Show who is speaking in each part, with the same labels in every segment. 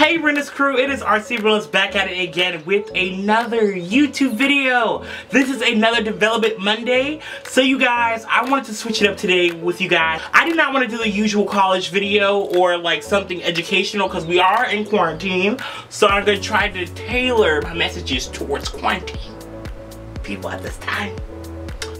Speaker 1: Hey Realness crew, it is RC Realness back at it again with another YouTube video. This is another Development Monday. So you guys, I wanted to switch it up today with you guys. I did not want to do the usual college video or like something educational because we are in quarantine. So I'm going to try to tailor my messages towards quarantine people at this time.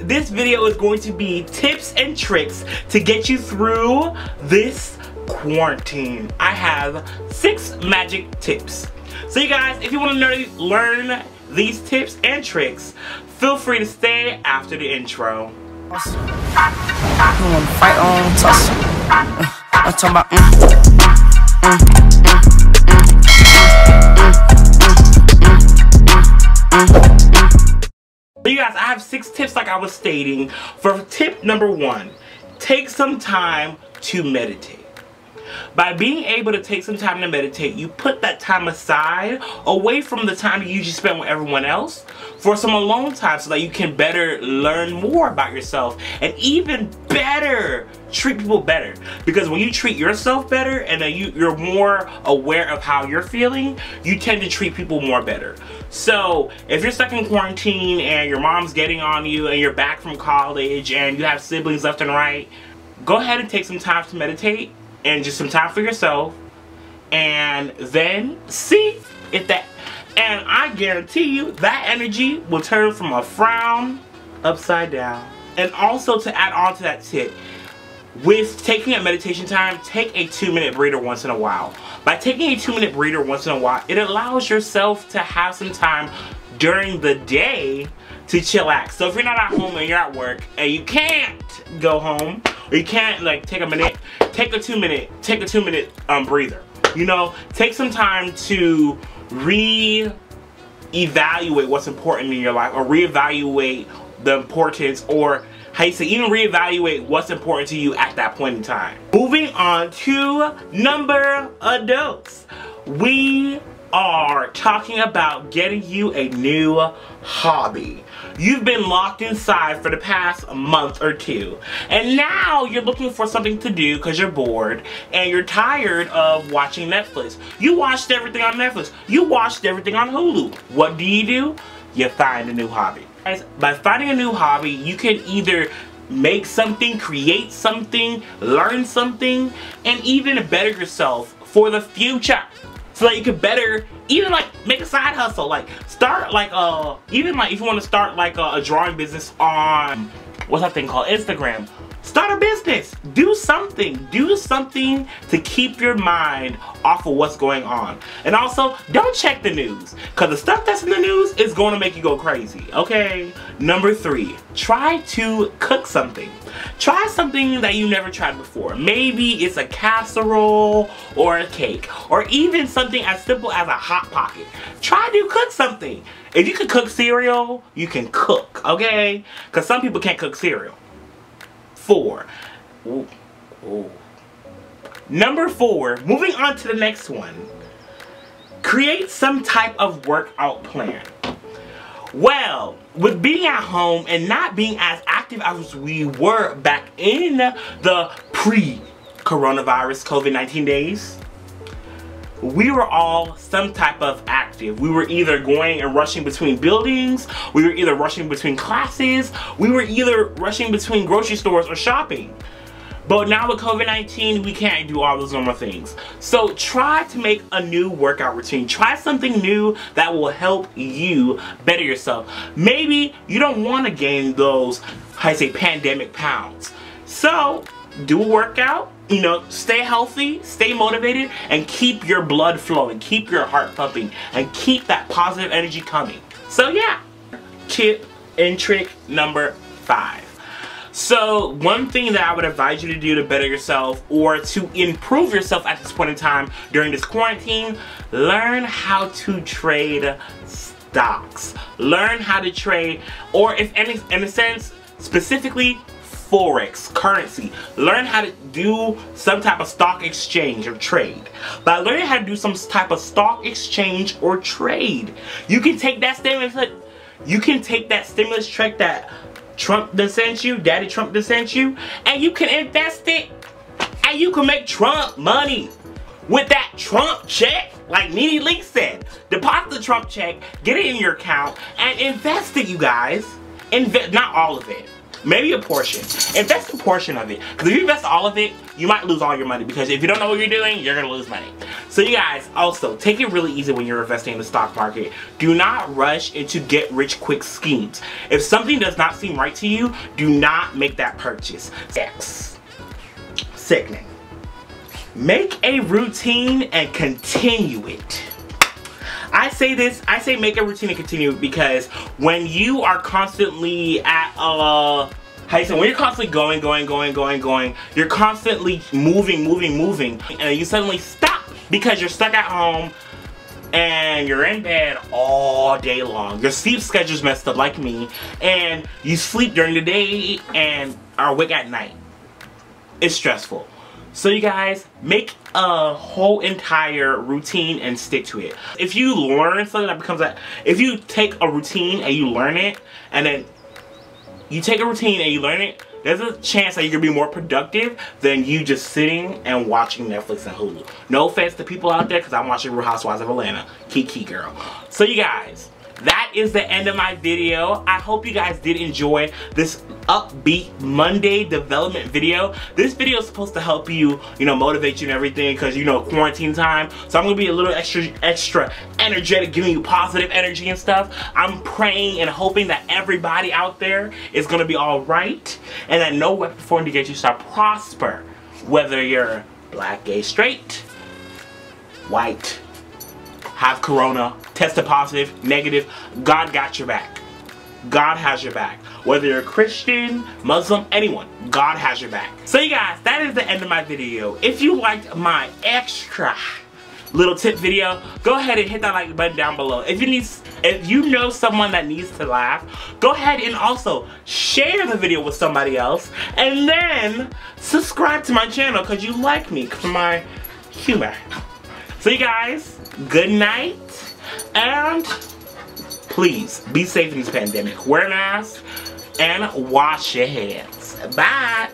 Speaker 1: This video is going to be tips and tricks to get you through this quarantine. I have six magic tips. So you guys, if you want to learn these tips and tricks, feel free to stay after the intro. you guys, I have six tips like I was stating. For tip number one, take some time to meditate. By being able to take some time to meditate, you put that time aside away from the time you usually spend with everyone else for some alone time so that you can better learn more about yourself and even better treat people better. Because when you treat yourself better and you, you're more aware of how you're feeling you tend to treat people more better. So if you're stuck in quarantine and your mom's getting on you and you're back from college and you have siblings left and right go ahead and take some time to meditate and just some time for yourself and then see if that and I guarantee you that energy will turn from a frown upside down. And also to add on to that tip with taking a meditation time take a two minute breather once in a while. By taking a two minute breather once in a while it allows yourself to have some time during the day to chillax. So if you're not at home and you're at work and you can't go home you can't like take a minute take a two minute, take a two minute um, breather. You know, take some time to re-evaluate what's important in your life or re-evaluate the importance or how you say even re-evaluate what's important to you at that point in time. Moving on to number adults. We are talking about getting you a new hobby. You've been locked inside for the past month or two. And now you're looking for something to do because you're bored and you're tired of watching Netflix. You watched everything on Netflix. You watched everything on Hulu. What do you do? You find a new hobby. By finding a new hobby, you can either make something, create something, learn something, and even better yourself for the future so that you can better even like make a side hustle like start like uh even like if you want to start like a, a drawing business on what's that thing called? Instagram Start a business. Do something. Do something to keep your mind off of what's going on. And also, don't check the news. Because the stuff that's in the news is going to make you go crazy. Okay? Number three, try to cook something. Try something that you never tried before. Maybe it's a casserole or a cake. Or even something as simple as a Hot Pocket. Try to cook something. If you can cook cereal, you can cook, okay? Because some people can't cook cereal four. Ooh, ooh. Number four, moving on to the next one. Create some type of workout plan. Well, with being at home and not being as active as we were back in the pre-coronavirus COVID-19 days, we were all some type of active. We were either going and rushing between buildings, we were either rushing between classes, we were either rushing between grocery stores or shopping. But now with COVID-19, we can't do all those normal things. So try to make a new workout routine. Try something new that will help you better yourself. Maybe you don't want to gain those, I say, pandemic pounds. So do a workout, you know, stay healthy, stay motivated, and keep your blood flowing, keep your heart pumping, and keep that positive energy coming. So yeah, tip and trick number five. So one thing that I would advise you to do to better yourself or to improve yourself at this point in time during this quarantine, learn how to trade stocks. Learn how to trade, or if any, in a sense, specifically forex, currency. Learn how to do some type of stock exchange or trade. By learning how to do some type of stock exchange or trade, you can take that stimulus, you can take that stimulus check that Trump done sent you, Daddy Trump done sent you, and you can invest it, and you can make Trump money with that Trump check. like Nene Leakes said, deposit the Trump check, get it in your account, and invest it, you guys. Invest, not all of it. Maybe a portion. Invest a portion of it. Because if you invest all of it, you might lose all your money. Because if you don't know what you're doing, you're going to lose money. So you guys, also, take it really easy when you're investing in the stock market. Do not rush into get rich quick schemes. If something does not seem right to you, do not make that purchase. Six. Sickening. Make a routine and continue it. I say this, I say make a routine and continue because when you are constantly at uh how you say when you're constantly going, going, going, going, going, you're constantly moving, moving, moving, and you suddenly stop because you're stuck at home and you're in bed all day long. Your sleep schedule's messed up like me, and you sleep during the day and are awake at night. It's stressful. So you guys, make a whole entire routine and stick to it. If you learn something that becomes a, if you take a routine and you learn it, and then you take a routine and you learn it, there's a chance that you're gonna be more productive than you just sitting and watching Netflix and Hulu. No offense to people out there, because I'm watching Real Housewives of Atlanta. Kiki girl. So you guys, that is the end of my video. I hope you guys did enjoy this upbeat Monday development video. This video is supposed to help you, you know, motivate you and everything because, you know, quarantine time. So I'm going to be a little extra, extra energetic, giving you positive energy and stuff. I'm praying and hoping that everybody out there is going to be all right and that no weapon formed against you shall prosper. Whether you're black, gay, straight, white, have corona, tested positive, negative, God got your back. God has your back. Whether you're a Christian, Muslim, anyone, God has your back. So you guys, that is the end of my video. If you liked my extra little tip video, go ahead and hit that like button down below. If you need, if you know someone that needs to laugh, go ahead and also share the video with somebody else, and then subscribe to my channel because you like me for my humor. So you guys, good night, and please be safe in this pandemic. Wear a mask and wash your hands. Bye.